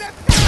Get